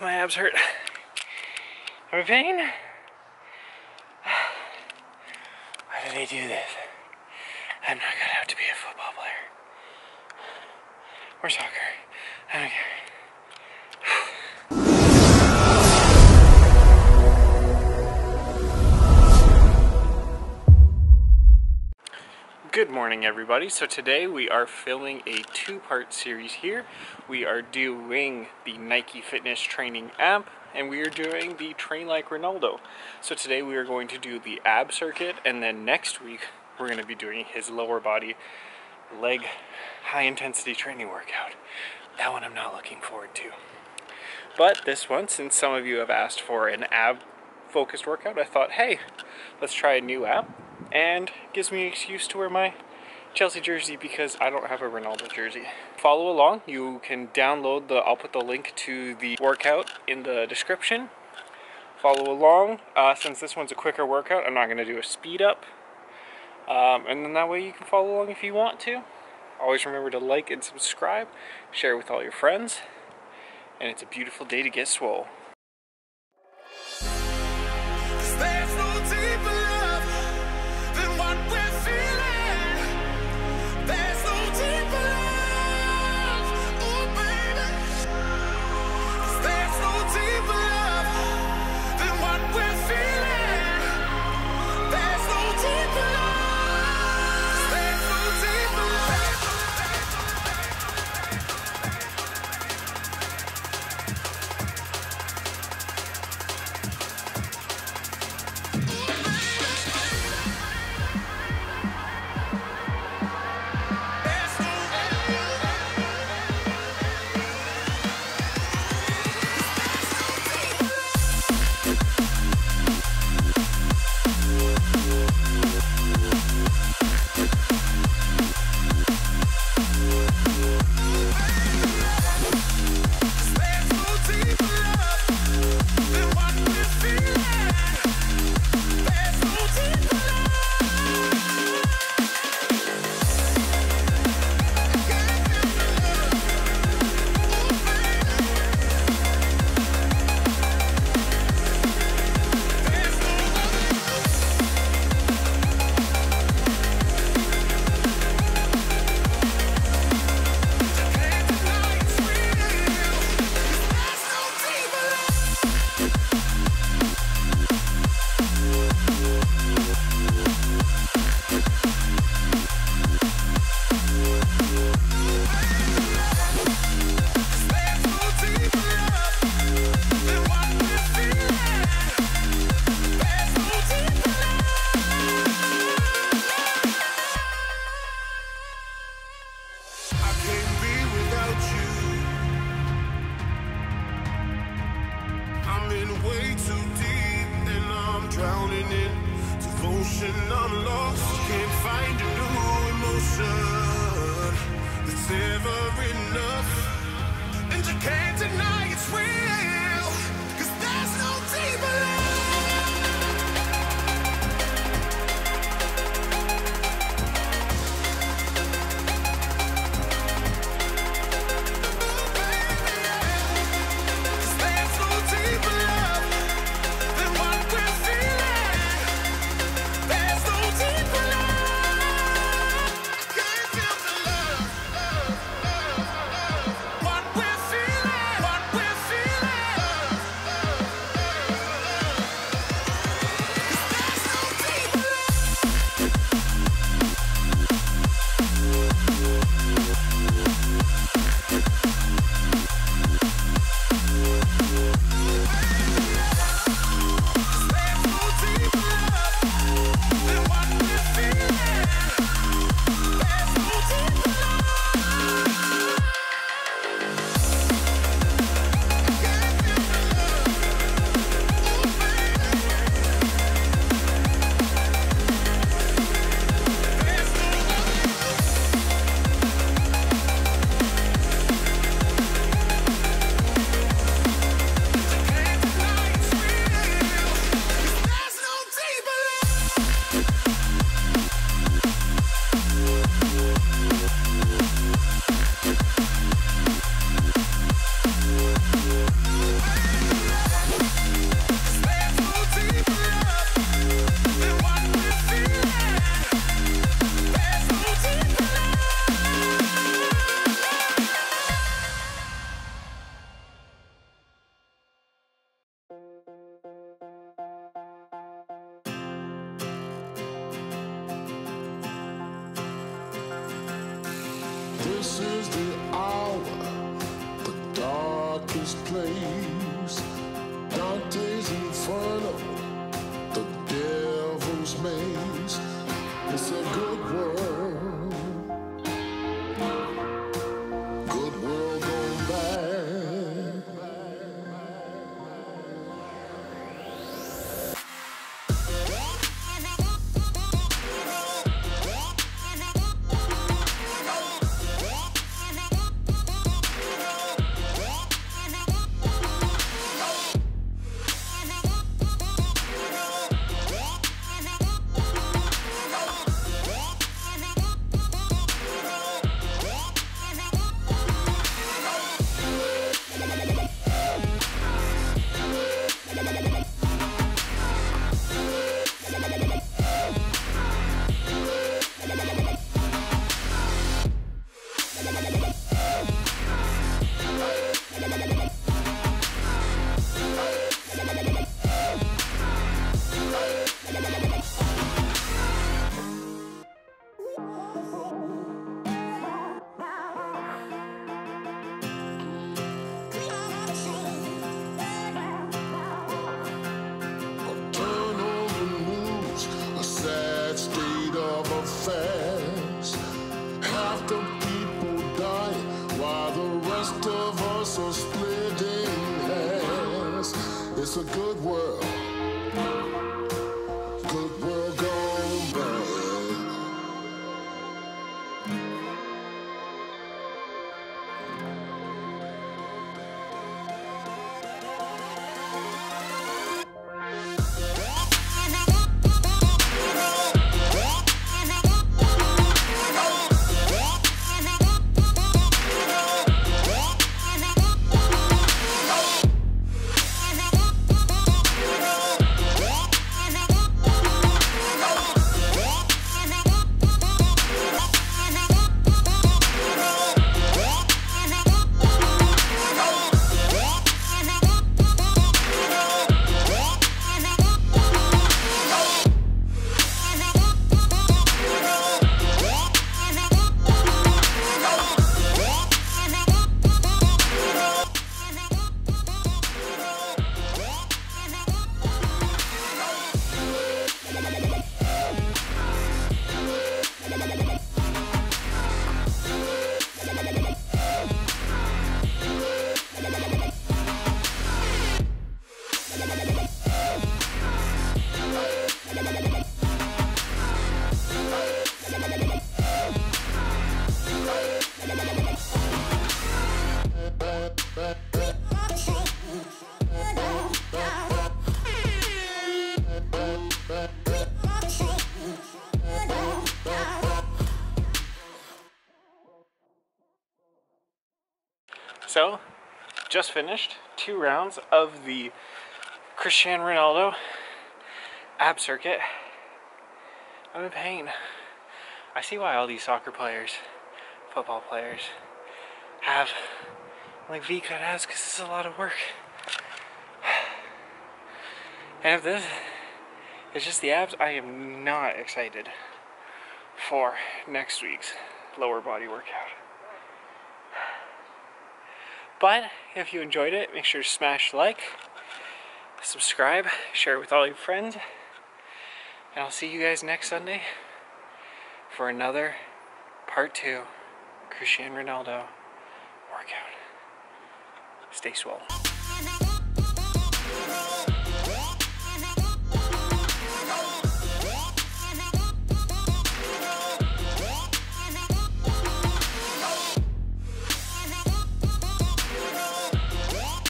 my abs hurt. Are pain? Why did they do this? I'm not gonna have to be a football player. Or soccer. I don't care. Good morning everybody. So today we are filming a two-part series here. We are doing the Nike Fitness Training app and we are doing the Train Like Ronaldo. So today we are going to do the ab circuit and then next week we're going to be doing his lower body leg high intensity training workout. That one I'm not looking forward to. But this one, since some of you have asked for an ab focused workout, I thought, hey, let's try a new app and gives me an excuse to wear my Chelsea jersey because I don't have a Ronaldo jersey. Follow along. You can download the, I'll put the link to the workout in the description. Follow along. Uh, since this one's a quicker workout, I'm not going to do a speed up. Um, and then that way you can follow along if you want to. Always remember to like and subscribe. Share with all your friends. And it's a beautiful day to get swole. ocean, I'm lost. Can't find a new emotion that's ever enough. And you can't deny it's real. It's a good world. So, just finished two rounds of the Cristiano Ronaldo ab circuit. I'm in pain. I see why all these soccer players, football players, have like V cut abs because it's a lot of work. And if this is just the abs, I am not excited for next week's lower body workout. But if you enjoyed it, make sure to smash like, subscribe, share it with all your friends, and I'll see you guys next Sunday for another part two Cristiano Ronaldo workout. Stay swole.